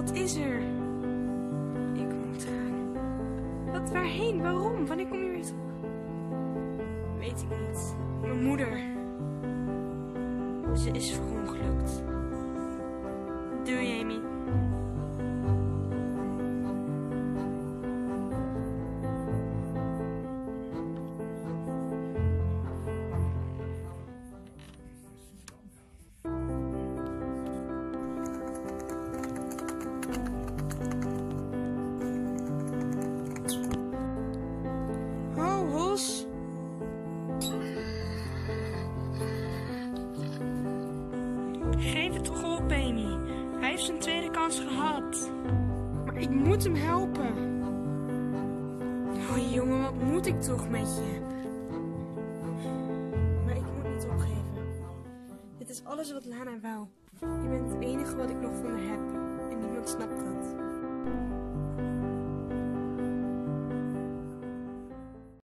Wat is er? Ik moet gaan. Wat, waarheen? Waarom? Wanneer kom je weer terug? Weet ik niet. Mijn moeder. Ze is verongelukt. Doei, Amy. Geef het toch op, Amy. Hij heeft zijn tweede kans gehad. Maar ik moet hem helpen. Oh, jongen, wat moet ik toch met je? Maar ik moet niet opgeven. Dit is alles wat Lana wou. Je bent het enige wat ik nog van haar heb. En niemand snapt dat.